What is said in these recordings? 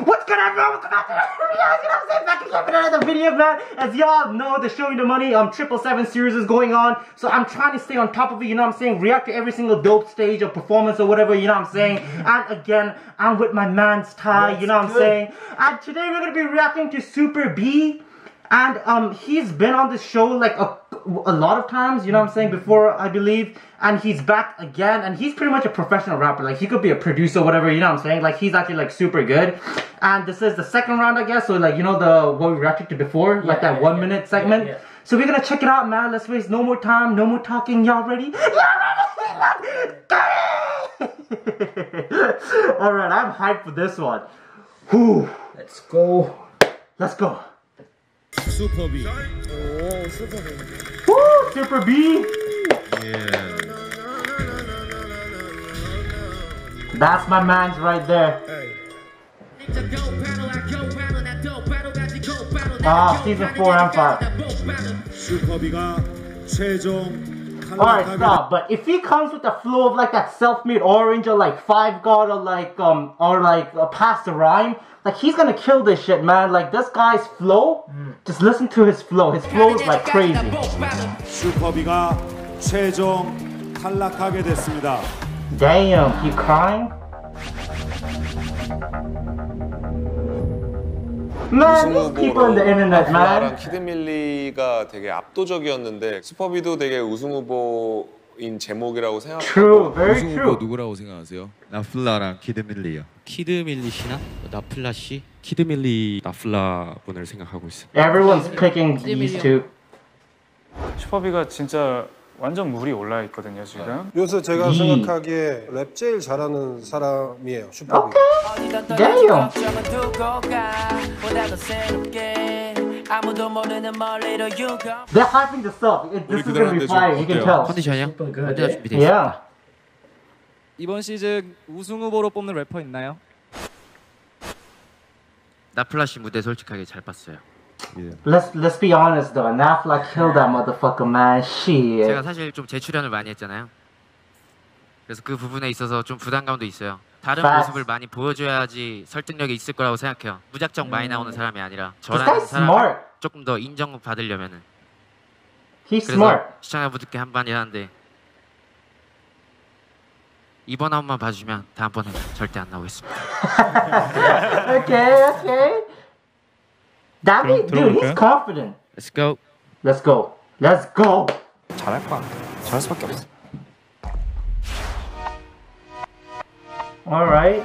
What's gonna happen? What's gonna happen? You I'm saying? Back again with another video, man. As y'all know, the Show Me the Money um triple seven series is going on. So I'm trying to stay on top of it, you know what I'm saying? React to every single dope stage or performance or whatever, you know what I'm saying? And again, I'm with my man's Ty, you know what I'm saying? And today we're gonna be reacting to Superbee. And um, he's been on this show like a, a lot of times, you know what I'm saying, mm-hmm. before I believe. And he's back again, and he's pretty much a professional rapper. Like, he could be a producer, whatever, you know what I'm saying? Like, he's actually, like, super good. And this is the second round, I guess. So, like, you know, the what we reacted to before, yeah, like that yeah, one yeah, minute segment. So, we're gonna check it out, man. Let's waste no more time, no more talking. Y'all ready? Y'all ready? Alright, I'm hyped for this one. Whew. Let's go. Let's go. Superbee. Oh, Superbee. Skipper B? Yeah. That's my man's right there. Hey. Ah, season 4 and 5. 슈퍼비가 최종 Alright, 탈락하게 stop. But if he comes with the flow of like that self-made orange or like five god or like um or like uh, past the rhyme, like he's gonna kill this shit, man. Like this guy's flow, just listen to his flow. His flow is like crazy. 슈퍼비가 최종 탈락하게 됐습니다. Damn, he crying? Man, these people on the internet, 나랑 man. 키드밀리가 되게 압도적이었는데 슈퍼비도 되게 우승 후보인 제목이라고 생각하고 True, very 우승 후보 true. 누구라고 생각하세요? 나플라랑 키드밀리요. 키드밀리 씨나 나플라 씨? 키드밀리 나플라 분을 생각하고 있어. Everyone's picking these two. 슈퍼비가 진짜 완전 물이 올라 있거든요 지금. 요새 제가 이. 생각하기에 랩 제일 잘하는 사람이에요 슈퍼비 Okay. Damn. They're hyping this up. It- This is gonna be fire. You can tell. 컨디션이요? 언제나 준비돼 있어. Yeah. 이번 시즌 우승 후보로 뽑는 래퍼 있나요? 나플라 씨 무대 솔직하게 잘 봤어요. Let's let's be honest though. Nafla killed that motherfucker, man. Shit. 제가 사실 좀 재출연을 많이 했잖아요. 그래서 그 부분에 있어서 좀 부담감도 있어요. 다른 Facts. 모습을 많이 보여줘야지 설득력이 있을 거라고 생각해요. 무작정 많이 나오는 사람이 아니라 This 저라는 guy's 사람 smart. 조금 더 인정 받으려면은 He's 그래서 smart. 시청자분들께 한마디 하는데 이번 한번만 봐주시면 다음번에 절대 안 나오겠습니다. okay, okay. That be, dude, he's confident. Let's go. Let's go. Let's go. 잘할 것 같아. 잘할 수밖에 없어. All right.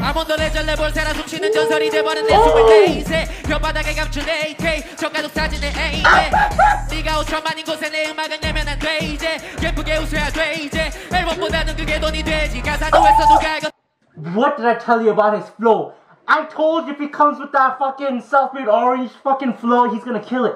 아몬드 레전 레볼 새라 숨쉬는 전설이 돼버린 내 숨을 내이세 혓바닥에 감춘 AK 적가족 사진에 에이메 네가 5천만인 곳에 내 음악을 내면 안돼 이제 예쁘게 웃어야 돼 이제 앨범보다는 그게 돈이 되지 가사도 했어 누가 이거 What did I tell you about his flow? I told you if he comes with that fucking self-made orange fucking flow, he's gonna kill it.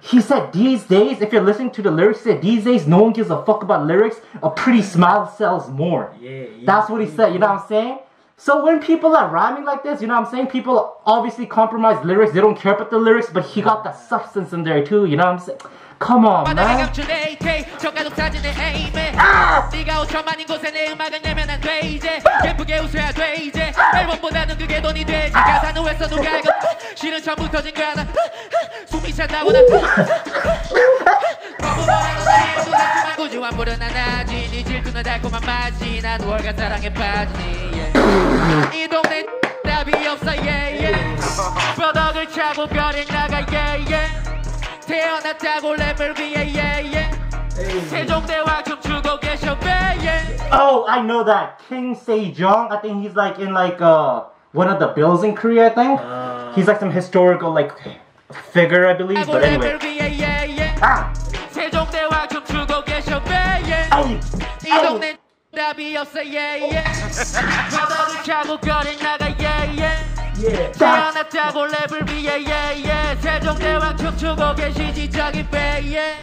He said these days, if you're listening to the lyrics, he said these days no one gives a fuck about lyrics. A pretty smile sells more. Yeah, yeah. That's what he said, you know what I'm saying? So when people are rhyming like this, you know what I'm saying? People obviously compromise lyrics. They don't care about the lyrics, but he got the substance in there too, you know what I'm saying? Come on, man. Ah! 춘 AK 적가족 사진에 에이메 네가 5천만인 곳에 내 음악을 내면 안 돼 이제 예쁘게 웃어야 돼 이제 앨범보다는 그게 돈이 되지 가사는 왜 써 누가 이거 실은 처음부터 진 거야 나 숨이 찬다고 나 구주한 불은 안 하지 네 질투는 달콤한 맛이 난 월간 사랑에 빠지니 yeah. 이 동네 답이 없어 yeah, yeah. 뼈덕을 차고 별을 나가 yeah, yeah. 태어났다고 랩을 위해 yeah, yeah. 세종대왕 춤추고 계셔 yeah. Oh, I know that. King Sejong. I think he's like in like uh one of the bills in Korea, I think. he's like some historical like figure, I believe. 하고 But anyway. 랩을 위해 yeah, yeah. Ah! 세종대왕 춤추고 계셔 yeah. Ay! 이 동네 답이 없어 yeah, yeah. 뼈덕을 차고 별을 나가 yeah, yeah. Yeah. That's 태어났다고 랩을 위해 yeah, yeah. 세종대왕 춤추고 계시지 저기 배 yeah.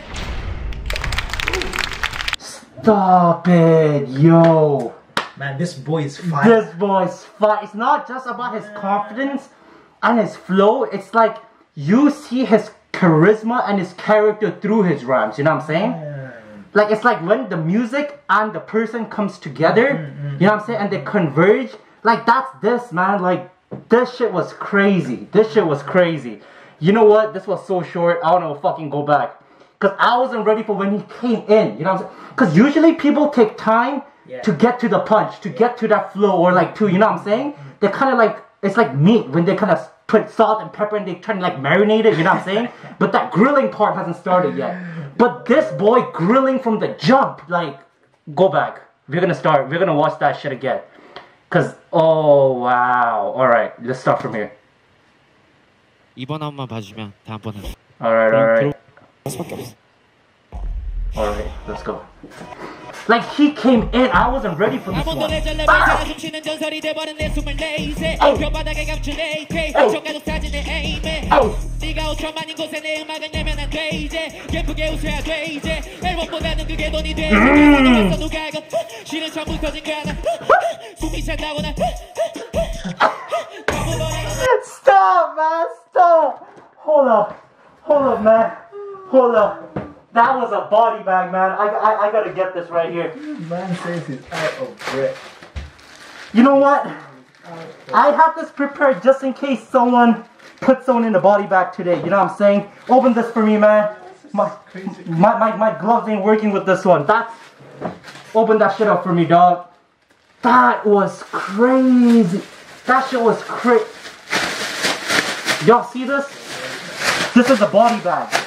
Stop it, yo. Man, this boy is fire. This boy's fun. It's not just about his confidence and his flow. It's like you see his charisma and his character through his rhymes. You know what I'm saying? Like it's like when the music and the person comes together. Mm, mm, you mm. know what I'm saying? And they converge. Like that's this man. Like This shit was crazy. This shit was crazy. You know what? This was so short. I want to fucking go back. Because I wasn't ready for when he came in. You know what I'm saying? Because usually people take time to get to the punch, to get to that flow, or like to, you know what I'm saying? They're kind of like, it's like meat when they kind of put salt and pepper and they try to like marinate it, you know what I'm saying? but that grilling part hasn't started yet. But this boy grilling from the jump, like, go back. We're gonna start, we're gonna watch that shit again. Cause, oh wow. Alright, let's start from here. 이번 화만 봐주면 다음번은 Alright, alright. Alright, let's go. Like he came in, I wasn't ready for this 아몬드 one. 레젤레 베이스가 숨쉬는 전설이 돼버린 내 24세 벽바닥에 감춘 AK 정가족 사진의 에임에 네가 5천만인 곳에 내 음악은 내면 안 돼 이제 예쁘게 웃어야 돼 이제 앨범보다는 그게 돈이 돼 그래서 놀랐어 누가 이거 쉬는 척 터진 거 하나 숨이 찬다고 나 Stop, man, stop! Hold up, hold up, man, hold up. that was a body bag, man. I, I, I gotta get this right here. Man says he's out of breath. You know what? I had this prepared just in case someone put someone in the body bag today. You know what I'm saying? Open this for me, man. My, my, my, my gloves ain't working with this one. That's. Open that shit up for me, dog. That was crazy. That shit was crazy. Y'all see this? This is a body bag.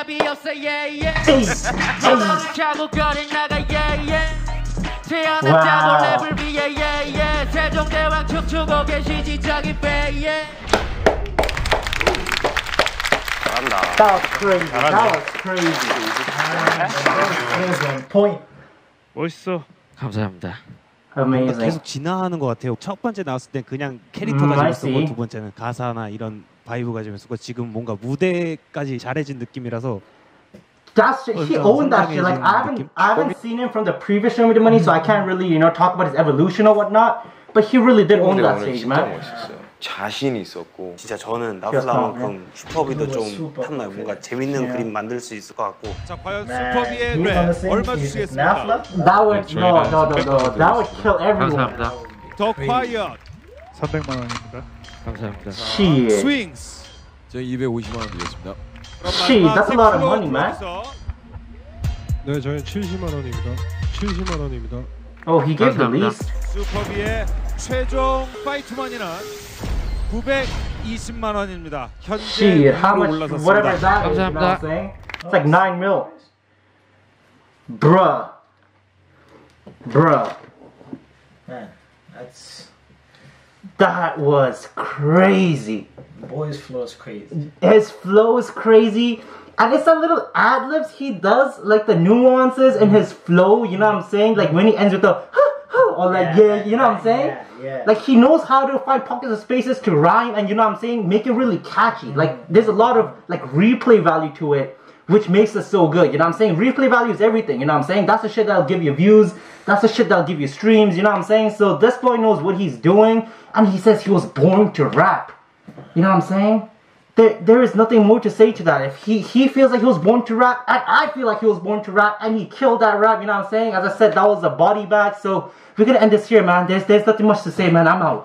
답이었어 예예 자고 거리 나가 예예 태어났자 몰래 불비 예예예 세종대왕 춤추고 계시지 저기 빼예 잘한다. That was crazy. That was crazy. That was one point. 멋있어. 감사합니다. Amazing. 계속 진화하는 것 같아요. 첫 번째 나왔을 때 그냥 음, 캐릭터가 I 재밌었고. 두 번째는 가사나 이런 바이브가 재밌었고 지금 뭔가 무대까지 잘해진 느낌이라서 That's he 완전 owned that shit. Like I haven't? I haven't seen him from the previous Show Me the Money, so I can't really you know talk about his evolution or whatnot. But he really did own that stage, man. 멋있었어요. 자신이 있었고 진짜 저는 나플라만큼 나플라만큼 슈퍼비도 좀좀 탐나요. 뭔가 재밌는. 그림 만들 수 있을 것 같고 자 과연 Man, 슈퍼비의 랩 same 얼마 주시겠습니까? Nafla. That would no no no no. That would kill everyone. 감사합니다. 더 콰이엇 300만 원입니다. 감사합니다. Shit. 스윙스 저희 250만 원 드리겠습니다. Shit, that's a lot of money, man. 네, 저희 70만 원입니다. 70만 원입니다. Oh, he gave the 감사합니다. least. 슈퍼비의 최종 파이트 머니는 920만 원입니다. 현재 Shit, how 위로 much? Whatever 올라섰습니다. that is, you know what I'm saying? It's like nine mil. Bruh. Bruh. Man, that's That was crazy. boy's flow is crazy. his flow is crazy and it's a little ad libs he does like the nuances in his flow you know what i'm saying like when he ends with the or like yeah, you know what i'm saying? Yeah, yeah. like he knows how to find pockets of spaces to rhyme and you know what i'm saying make it really catchy. Mm. Like there's a lot of like replay value to it which makes it so good you know what i'm saying? Replay value is everything you know what i'm saying? That's the shit that'll give you views. That's the shit that'll give you streams you know what i'm saying? So this boy knows what he's doing and he says he was born to rap. You know what I'm saying? There, there is nothing more to say to that. If he, he feels like he was born to rap, and I feel like he was born to rap, and he killed that rap, you know what I'm saying? As I said, that was a body bag. So we're gonna end this here, man. There's there's nothing much to say, man. I'm out.